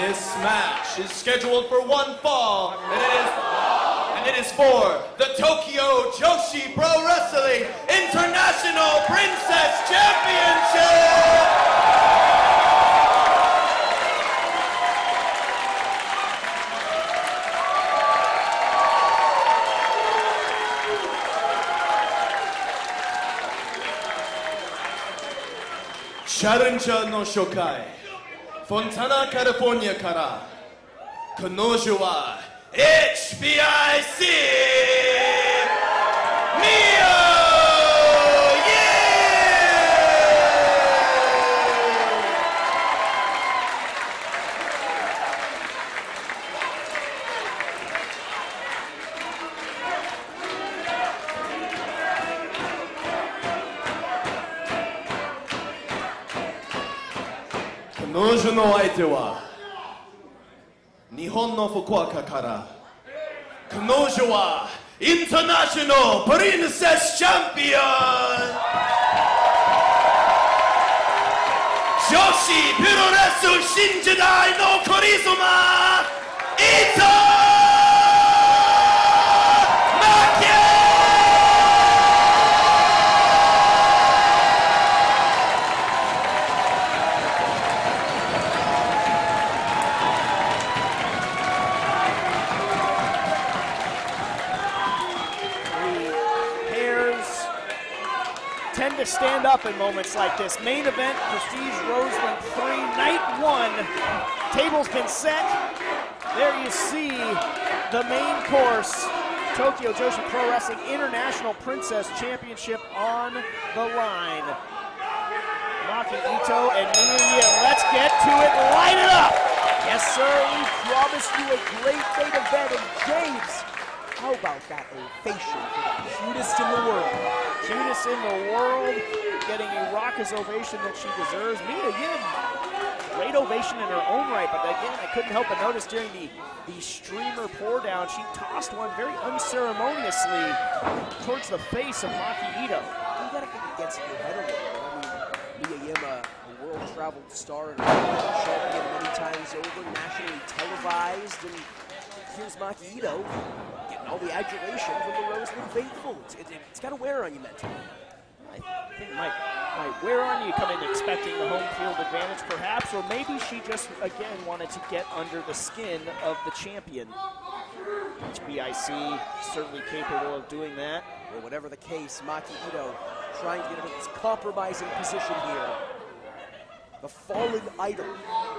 This match is scheduled for one fall, and it is, and it is for the Tokyo Joshi Pro Wrestling International Princess Championship. Challenger no Shokai フォンタナ、カリフォルニアから彼女は HBIC の相手は日本の福岡から彼女はインターナショナルプリンセスチャンピオン女子プロレス新時代のカリスマ伊藤 tend to stand up in moments like this. Main event, Prestige Roseland 3, night one. Table's been set. There you see the main course. Tokyo Joshi Pro Wrestling International Princess Championship on the line. Maki Itoh and Mia Yim. Let's get to it. Light it up. Yes, sir. We promised you a great main event. And James, how about that ovation for the cutest in the world? Cutest in the world, getting a raucous ovation that she deserves. Mia Yim, great ovation in her own right, but again, I couldn't help but notice during the, the streamer pour down, she tossed one very unceremoniously towards the face of Maki Itoh. You gotta think it gets in your head a little bit. I mean, Mia Yim, a, a world-traveled star and champion many times over, nationally televised, and here's Maki Itoh getting all the adulation from the Roseland faithful. It's, it, it's gotta wear on you mentally. I think might, might wear on you coming expecting the home field advantage perhaps, or maybe she just, again, wanted to get under the skin of the champion. HBIC certainly capable of doing that. Well, whatever the case, Maki Itoh trying to get into this compromising position here. The fallen idol,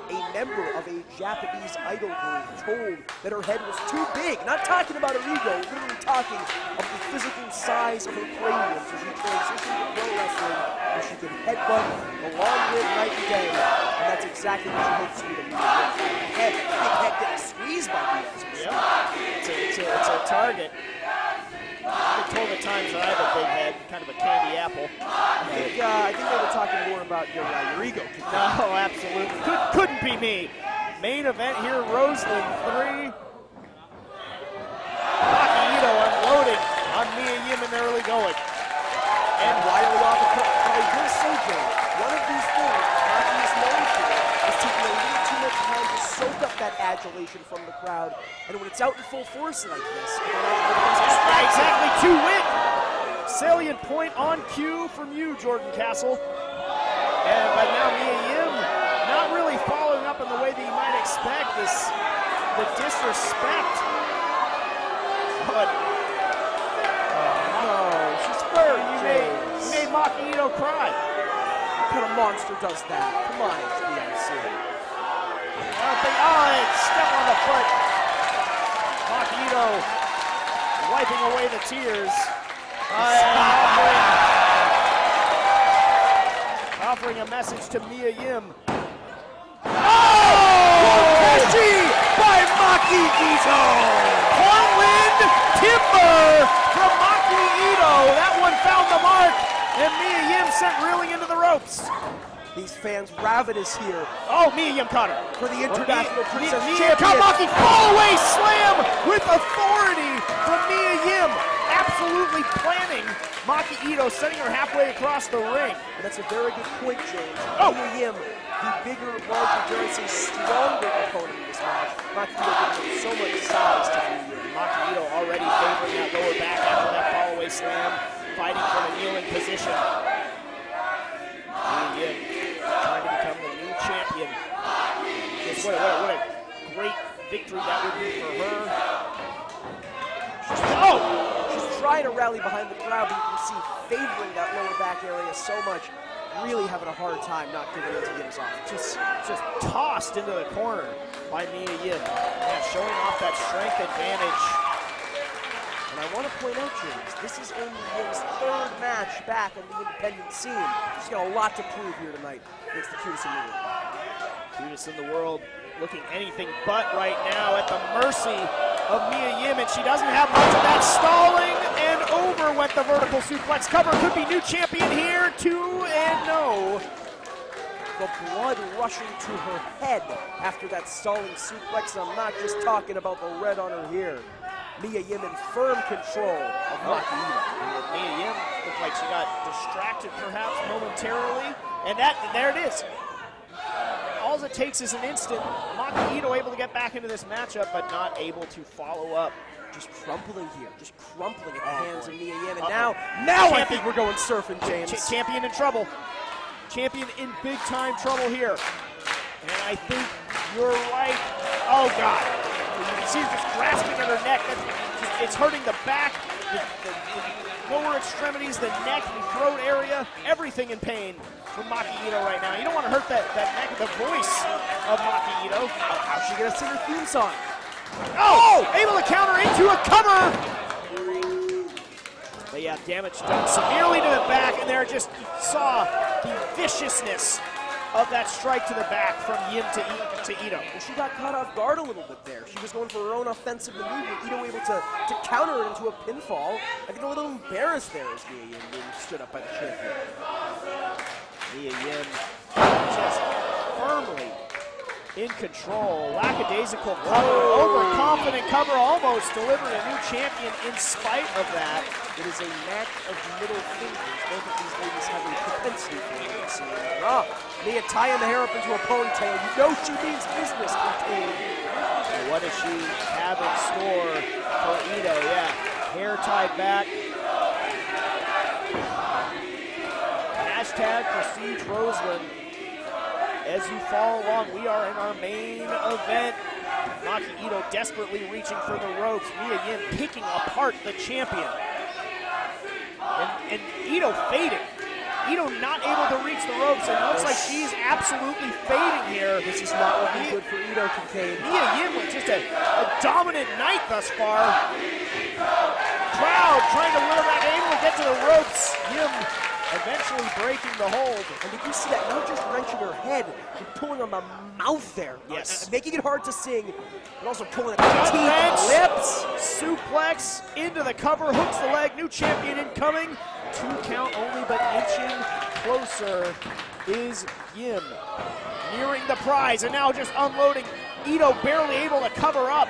a member of a Japanese idol group, told that her head was too big. Not talking about her ego, literally talking of the physical size of her cranium. So she transitioned to pro wrestling where she can headbutt along with night and day. And that's exactly what she hopes to do Head, big head getting squeezed by Mia. It's a, it's a, it's a target. Told at times that I have a big head, kind of a candy apple. I think, uh, I think they were talking more about your, uh, your ego. No, absolutely. Could, couldn't be me. Main event here, Roseland 3. Maki Itoh unloading on Mia Yim in the early going. And Wiley off the cut. So good. One of these things Maki is known for is taking a little too much time to soak up that adulation from the crowd. And when it's out in full force like this, Yeah, exactly, two win. Salient point on cue from you, Jordan Castle. And but now Mia Yim not really following up in the way that you might expect. This the disrespect. But uh, no, she's hurt. you made, you made cry. What kind of monster does that? Come on, HBIC. I don't think, oh, it's step on the foot. Maki wiping away the tears. offering, offering a message to Mia Yim. Oh! by Maki Itoh! Portland Timber from Maki Itoh. That one found the mark, and Mia Yim sent reeling into the ropes. These fans ravenous here Oh, Mia Yim caught her. for the International Mia, Princess Mia Champion. Kamaki fallaway slam with authority from Mia Yim. Absolutely planning Maki Itoh, sending her halfway across the ring. And that's a very good point, James. Oh. Mia Yim the bigger, larger, say, stronger opponent in this match. Maki Itoh giving so much size to Mia Yim. Maki Itoh already favoring that lower back after that fallaway slam, fighting from a kneeling position. Mia Yim trying to become the new champion. Just what, a, what, a, what a great victory that would be for her. Oh! She's trying to rally behind the crowd, but you can see favoring that lower back area so much, really having a hard time not giving it to Yim's off. Just, just tossed into the corner by Mia Yim. Yeah, showing off that strength advantage. And I want to point out, James, this is only Yim's third match back on the independent scene. She's got a lot to prove here tonight against the cutest in the world. Cutest in the world looking anything but right now at the mercy of Mia Yim, and she doesn't have much of that stalling, and over went the vertical suplex cover. Could be new champion here, two and no. The blood rushing to her head after that stalling suplex, I'm not just talking about the red on her here. Mia Yim in firm control of oh. Maki Itoh. Mia Yim looked like she got distracted perhaps momentarily, and that there it is. All it takes is an instant. Maki Itoh able to get back into this matchup, but not able to follow up. Just crumpling here, just crumpling at the Oh, hands boy. of Mia Yim. And Uh-oh. now, now I think we're going surfing, James. Ch- champion in trouble. Champion in big time trouble here. And I think you're right. Oh God! Her just grasping at her neck. Just, it's hurting the back, the, the, the lower extremities, the neck, the throat area, everything in pain for Maki Itoh right now. You don't want to hurt that, that neck, the voice of Maki Itoh. How's she gonna sing her theme song? Oh! Able to counter into a cover! But yeah, damage done severely to the back, and there just saw the viciousness of that strike to the back from Yim to, to Itoh. She got caught off guard a little bit there. She was going for her own offensive maneuver. Itoh able to, to counter it into a pinfall. I think a little embarrassed there as Mia Yim being stood up by the champion. Mia Yim just firmly in control. Lackadaisical cover, overconfident cover, almost delivered a new champion in spite of that. It is a match of middle fingers. Both of these ladies have a propensity for it. So, ah, Mia tying the hair up into a ponytail. You know she means business. What does she have in store for Itoh? Yeah, hair tied back. Hashtag Prestige Roseland. As you follow along, we are in our main event. Maki Itoh desperately reaching for the ropes. Mia Yim picking apart the champion. And, and Itoh fading. Itoh not able to reach the ropes, and it looks like she's absolutely fading here. This is not looking good for Itoh, Kincaid. Mia Yim with just a, a dominant night thus far. Crowd trying to win able to get to the ropes. Yim eventually breaking the hold. And did you see that? Not just wrenching her head, but pulling on the mouth there. Yes. Uh, making it hard to sing, but also pulling at Gut the teeth lips. suplex into the cover, hooks the leg. New champion incoming. Two count only, but inching closer is Yim. Nearing the prize, and now just unloading. Itoh barely able to cover up.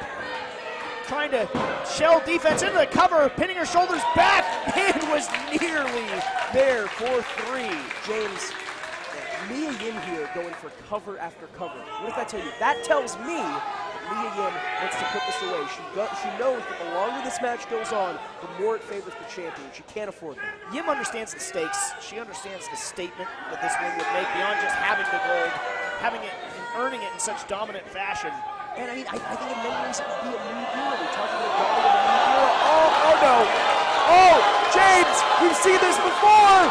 Trying to shell defense into the cover, pinning her shoulders back, and was nearly there for three. James, Mia Yim here going for cover after cover. What does that tell you? That tells me that Mia Yim wants to put this away. She, she knows that the longer this match goes on, the more it favors the champion. She can't afford that. Yim understands the stakes. She understands the statement that this win would make beyond just having the gold, having it and earning it in such dominant fashion. And I mean, I, I think in many ways it would be a new era. We talked about the dawning of a new era. Oh, oh no. Oh, James, we've seen this before.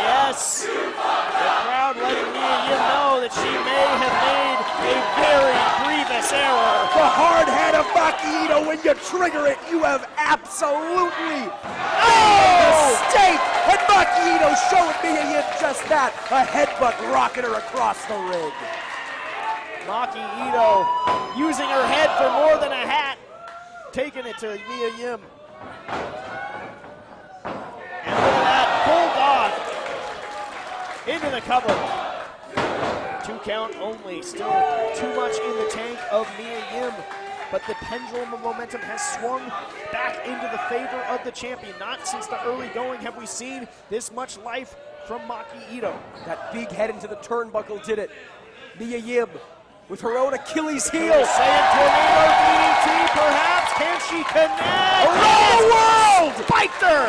Yes, the crowd letting Mia Yim know that she may have made a very grievous error. The hard head of Maki Itoh, when you trigger it, you have absolutely Oh! mistake. And Maki Itoh showing Mia Yim just that. A headbutt rocking her across the ring. Maki Itoh using her head for more than a hat, taking it to Mia Yim. And look at that bulldog into the cover. Two count only, still too much in the tank of Mia Yim. But the pendulum of momentum has swung back into the favor of the champion. Not since the early going have we seen this much life from Maki Itoh. That big head into the turnbuckle did it. Mia Yim with her own Achilles heel. Saying tornado DDT, perhaps. Can she connect? Around the world! Spiked her!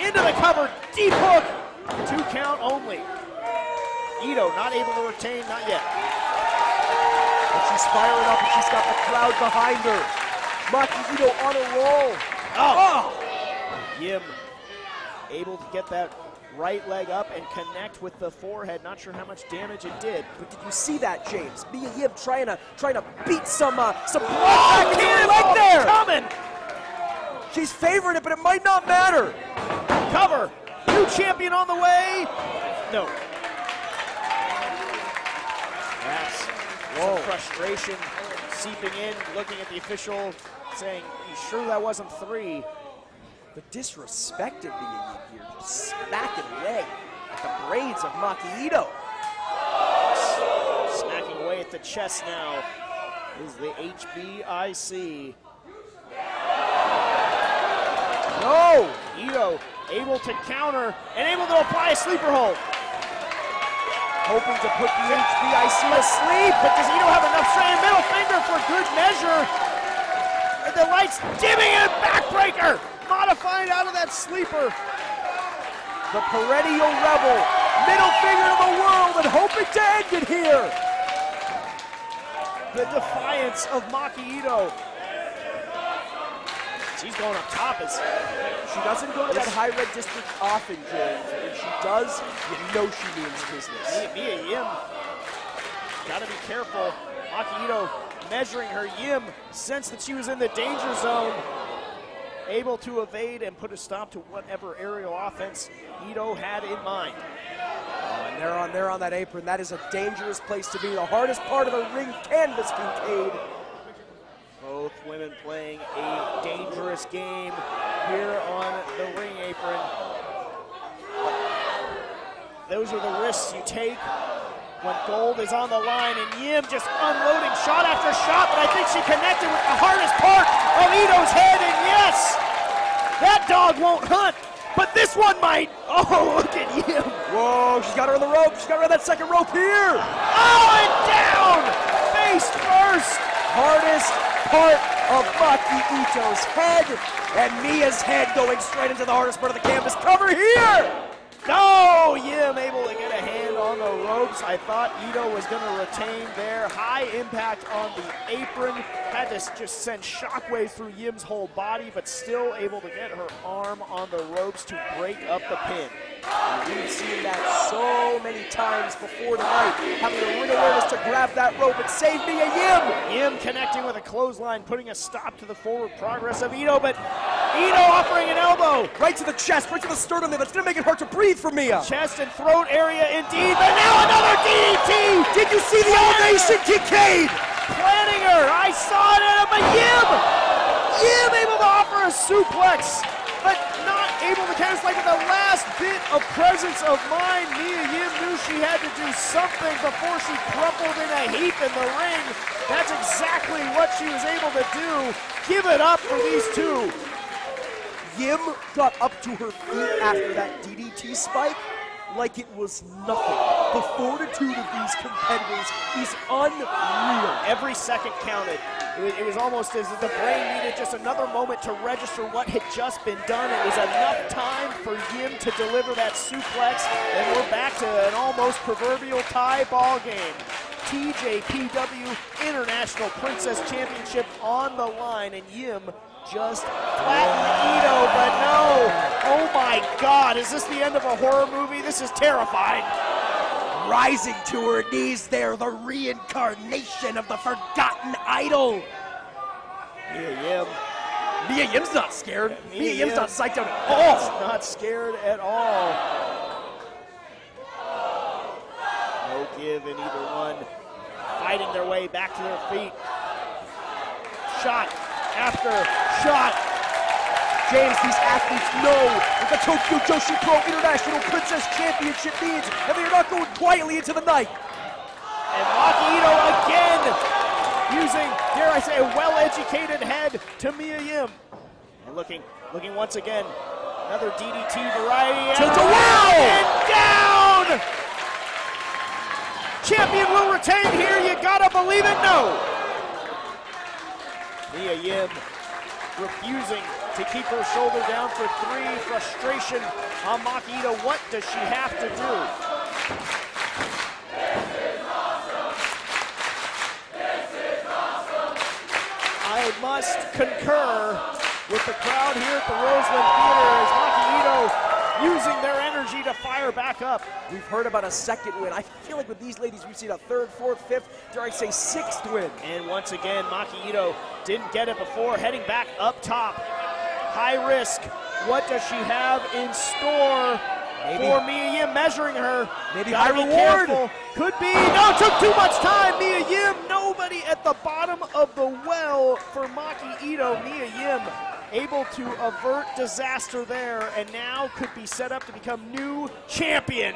Into the cover, deep hook. Two count only. Itoh not able to retain, not yet. But she's firing up and she's got the crowd behind her. Maki Ito on a roll. Oh! Yim able to get that right leg up and connect with the forehead. Not sure how much damage it did. But did you see that, James? Mia Yim trying to trying to beat some uh, some blood Oh, back into her leg there. Coming! She's favoring it, but it might not matter. Cover! New champion on the way! No. That's some frustration seeping in, looking at the official, saying, You sure that wasn't three? But disrespect of Mia Yim here, just smacking away at the braids of Maki Itoh. Smacking away at the chest now is the HBIC. No! Itoh able to counter and able to apply a sleeper hold. Hoping to put the HBIC asleep. But does Itoh have enough strength? Middle finger for good measure. And the lights dimming and backbreaker. Modified out of that sleeper. The perennial rebel, middle finger to the world and hoping to end it here. The defiance of Maki Itoh. She's going up top as She doesn't go to that high red district often, James. and If she does, you know she means business. Mia, Mia Yim. Gotta be careful. Maki Itoh measuring her Yim, sensed that she was in the danger zone. Able to evade and put a stop to whatever aerial offense Itoh had in mind. Oh, and they're on, they're on that apron. That is a dangerous place to be. The hardest part of the ring canvas, Kincaid. Both women playing a dangerous game here on the ring apron. Those are the risks you take when gold is on the line and Yim just unloading shot after shot, but I think she connected with the hardest part of Itoh's head, and yes, that dog won't hunt, but this one might. Oh, look at Yim. Whoa, she's got her on the rope. She's got her on that second rope here. Oh, and down, face first. Hardest part of Maki Itoh's head, and Mia's head going straight into the hardest part of the canvas. Cover here. No, Yim able to get on the ropes. I thought Itoh was going to retain there. High impact on the apron. Had to just send shockwaves through Yim's whole body, but still able to get her arm on the ropes to break up the pin. We've seen that so many times before tonight. Having the ring awareness to grab that rope and save Mia Yim. Yim connecting with a clothesline, putting a stop to the forward progress of Itoh, but Itoh offering an elbow. Right to the chest, right to the sternum there. That's gonna make it hard to breathe for Mia. Chest and throat area indeed, but now another DDT! Did you see the elevation, Kincaid? planning her. I saw it at but Yim! Yim able to offer a suplex, but not able to catch. Like the last bit of presence of mind, Mia Yim knew she had to do something before she crumpled in a heap in the ring. That's exactly what she was able to do. Give it up for these two. Yim got up to her feet after that DDT spike like it was nothing. The fortitude of these competitors is unreal. Every second counted. It was, it was almost as if the brain needed just another moment to register what had just been done. It was enough time for Yim to deliver that suplex, and we're back to an almost proverbial tie ball game. TJPW International Princess Championship on the line, and Yim just flattened Itoh, but no. Oh my God, is this the end of a horror movie? This is terrifying. Rising to her knees there, the reincarnation of the forgotten idol. Mia Yim Mia Yim's not scared. Mia Mia Yim's Yim. not psyched out at all. not scared at all. No give in either one. Fighting their way back to their feet. Shot after shot. James, these athletes know what the Tokyo Joshi Pro International Princess Championship means, and they are not going quietly into the night. And Maki Itoh again using, dare I say, a well-educated head to Mia Yim. And looking, looking once again Another DDT variety. Tilt whirl! And down! Champion will retain here. You gotta believe it. No. Mia Yim refusing to keep her shoulder down for three. Frustration on. What does she have to do? This is awesome. I must concur with the crowd here at the Roseland Theater as Maki Itoh using their energy to fire back up. We've heard about a second win. I feel like with these ladies, we've seen a third, fourth, fifth, dare I say sixth win. And once again, Maki Itoh didn't get it before, heading back up top. High risk. What does she have in store Maybe- for Mia Yim? Measuring her. Maybe Gotta high reward. careful. Could be. No, took too much time. Mia Yim. Nobody at the bottom of the well for Maki Itoh. Mia Yim able to avert disaster there and now could be set up to become new champion.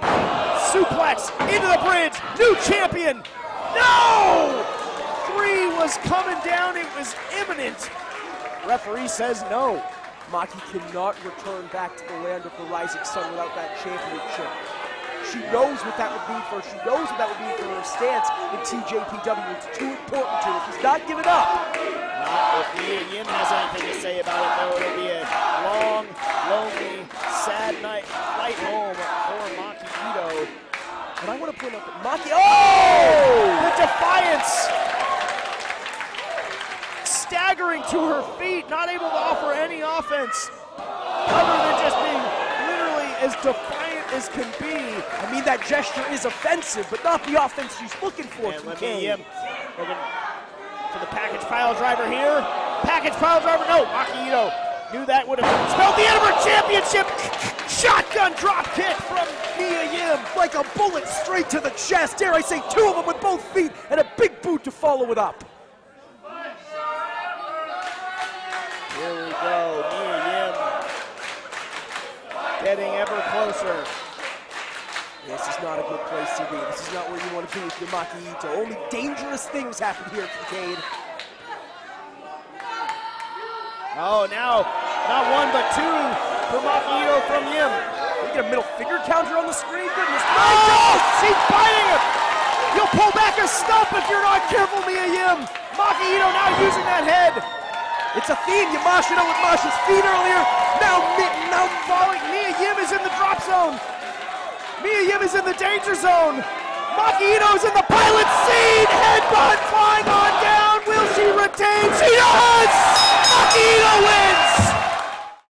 Suplex into the bridge. New champion. No! Three was coming down. It was imminent. Referee says no. Maki cannot return back to the land of the rising sun without that championship. She knows what that would mean for her. She knows what that would mean for her stance in TJPW. It's too important to her. She's not giving up. If Mia Yim has anything to say about it, though. It'll be a long, lonely, sad night flight home for Maki Itoh. But I want to point out that Maki. Oh! oh! The defiance! Staggering to her feet, not able to offer any offense other than just being literally as defiant as can be. I mean, that gesture is offensive, but not the offense she's looking for. And let me Yim for the package pile driver here. Package pile driver, no, Maki Itoh knew that would have spelled the end of her championship. Shotgun drop kick from Mia Yim. like a bullet straight to the chest. Dare I say, two of them with both feet and a big boot to follow it up. Here we go, Mia Yim getting ever closer. This is not a good place to be. This is not where you want to be with your Maki Itoh. Only dangerous things happen here, Kincaid. Oh, now not one but two for Maki Itoh from Yim. You get a middle finger counter on the screen? Goodness Oh, she's biting him. You'll pull back a stump if you're not careful, Mia Yim. Maki Itoh now using that head. It's a theme. Yamashita with Masha's feet earlier. Now mitten, now Falling. Mia Yim is in the drop zone. Mia Yim is in the danger zone. Maki Itoh's in the pilot seat. Headbutt flying on down. Will she retain? She does. Maki Itoh wins.